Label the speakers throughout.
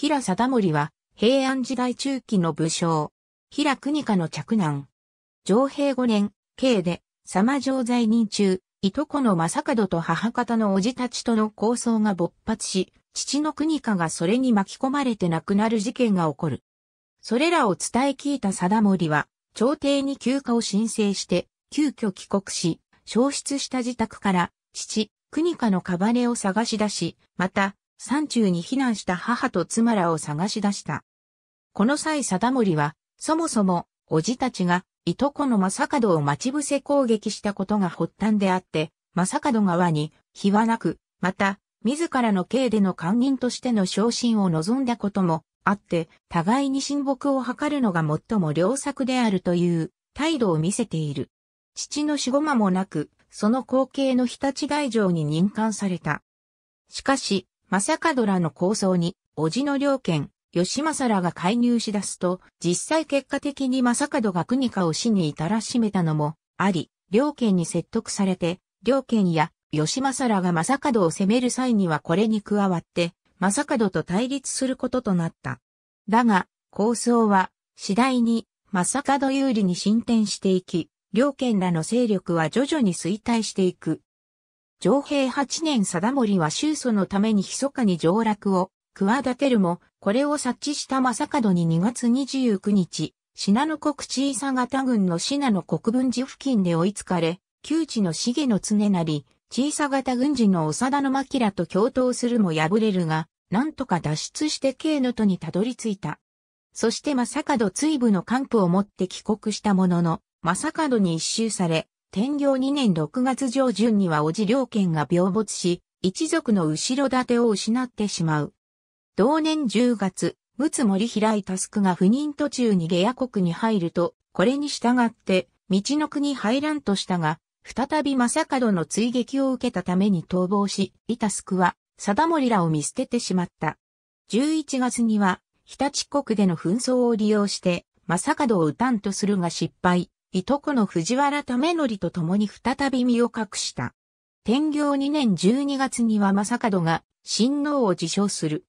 Speaker 1: 平貞盛は平安時代中期の武将。平国家の着男。上平五年、慶で、様城在任中、いとこの正門と母方の叔父たちとの抗争が勃発し、父の国家がそれに巻き込まれて亡くなる事件が起こる。それらを伝え聞いた貞盛は、朝廷に休暇を申請して、急遽帰国し、消失した自宅から、父、国家のカバネを探し出し、また、山中に避難した母と妻らを探し出した。この際貞盛は、そもそも、叔父たちが、いとこの正門を待ち伏せ攻撃したことが発端であって、正門側に、非はなく、また、自らの刑での官人としての昇進を望んだこともあって、互いに親睦を図るのが最も良作であるという態度を見せている。父の死後間もなく、その後継の日立大城に任官された。しかし、正門らの構想に、叔父の両県、吉政らが介入し出すと、実際結果的に正門が国家を死に至らしめたのもあり、両県に説得されて、両県や吉政らが正門を攻める際にはこれに加わって、正門と対立することとなった。だが、構想は次第に正門有利に進展していき、両県らの勢力は徐々に衰退していく。上平八年貞盛は収祖のために密かに上洛を企てるも、これを察知した正門に2月29日、信濃国小さ型軍の信濃国分寺付近で追いつかれ、旧地の重野常成、小さ型軍人の長田の牧と共闘するも敗れるが、なんとか脱出して京能都にたどり着いた。そして正門追部の幹部を持って帰国したものの、正門に一周され、天行2年6月上旬には叔父両家が病没し、一族の後ろ盾を失ってしまう。同年10月、陸奥森平井佑が不妊途中に下野国に入ると、これに従って、道の国入らんとしたが、再び正門の追撃を受けたために逃亡し、イタスクは、貞森らを見捨ててしまった。11月には、日立国での紛争を利用して、正門を撃たんとするが失敗。いとこの藤原為則と共に再び身を隠した。天行2年12月には正門が親王を自称する。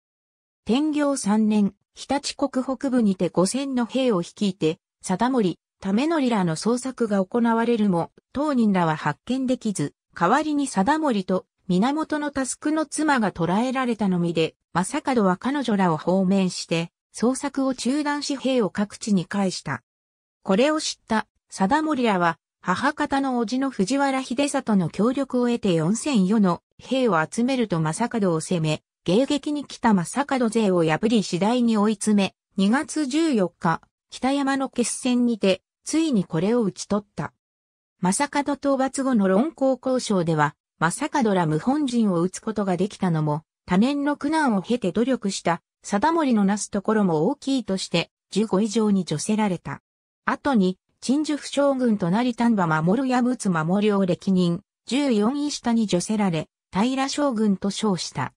Speaker 1: 天行3年、日立国北部にて5000の兵を率いて、貞森、為則らの捜索が行われるも、当人らは発見できず、代わりに貞森と源の佑の妻が捕らえられたのみで、正門は彼女らを放免して、捜索を中断し兵を各地に返した。これを知った貞森らは、母方の叔父の藤原秀里の協力を得て4004の兵を集めると正門を攻め、迎撃に来た正門勢を破り次第に追い詰め、2月14日、北山の決戦にて、ついにこれを打ち取った。正門討伐後の論功交渉では、正門ら無本人を撃つことができたのも、多年の苦難を経て努力した、貞森のなすところも大きいとして、15以上に除せられた。後に、陳樹不将軍となり丹波守や仏守を歴任、14位下に除せられ、平将軍と称した。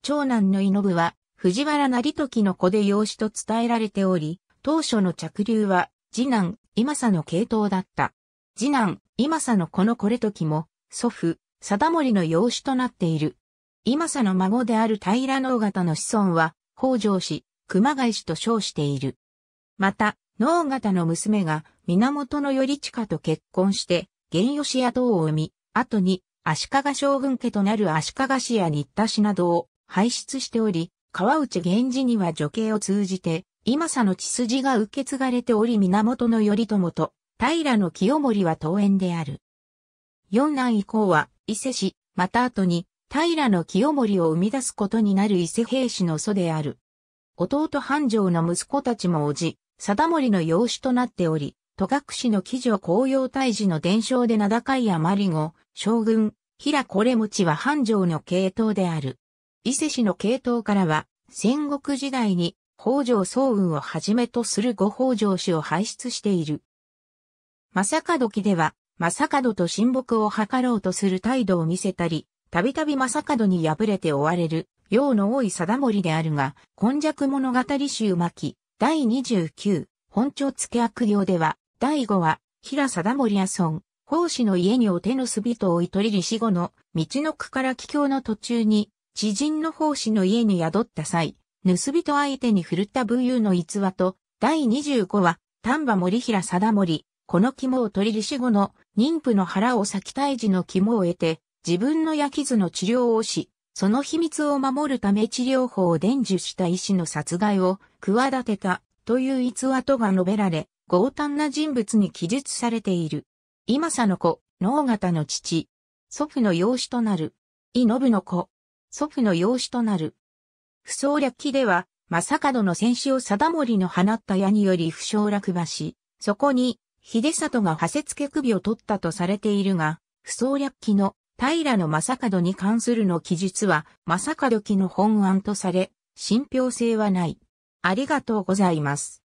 Speaker 1: 長男の稲部は、藤原成時の子で養子と伝えられており、当初の着流は、次男、今佐の系統だった。次男、今佐の子のこれ時も、祖父、貞森の養子となっている。今佐の孫である平能方の子孫は、北条氏、熊谷氏と称している。また、能方の娘が源頼親と結婚して、玄吉屋等を生み、後に足利将軍家となる足利氏や新田氏などを輩出しており、川内源氏には女系を通じて、今佐の血筋が受け継がれており源頼朝と平清盛は当園である。四男以降は伊勢氏、また後に平清盛を生み出すことになる伊勢平氏の祖である。弟繁盛の息子たちも叔父、貞盛の養子となっており、戸隠の騎女紅葉大寺の伝承で名高い余り後、将軍、平これ持ちは繁盛の系統である。伊勢市の系統からは、戦国時代に北条総雲をはじめとする五北条氏を輩出している。正門記では、正門と親睦を図ろうとする態度を見せたり、たびたび正門に敗れて追われる、用の多い貞盛であるが、今弱物語集巻、第29、本庁付悪行では、第5話、平貞盛や村、奉仕の家にお手のすびと追い取りり死後の道の区から帰郷の途中に、知人の奉仕の家に宿った際、盗人相手に振るった武勇の逸話と、第25話、丹波森平貞森、この肝を取り死後の妊婦の腹を先退治の肝を得て、自分の焼き図の治療をし、その秘密を守るため治療法を伝授した医師の殺害を企てたという逸話とが述べられ、強胆な人物に記述されている。今佐の子、能形の父、祖父の養子となる。伊信の子、祖父の養子となる。不走略記では、正門の戦士を貞森の放った矢により不祥落馬し、そこに、秀里が派切け首を取ったとされているが、不走略記の平の正門に関するの記述は、正門記の本案とされ、信憑性はない。ありがとうございます。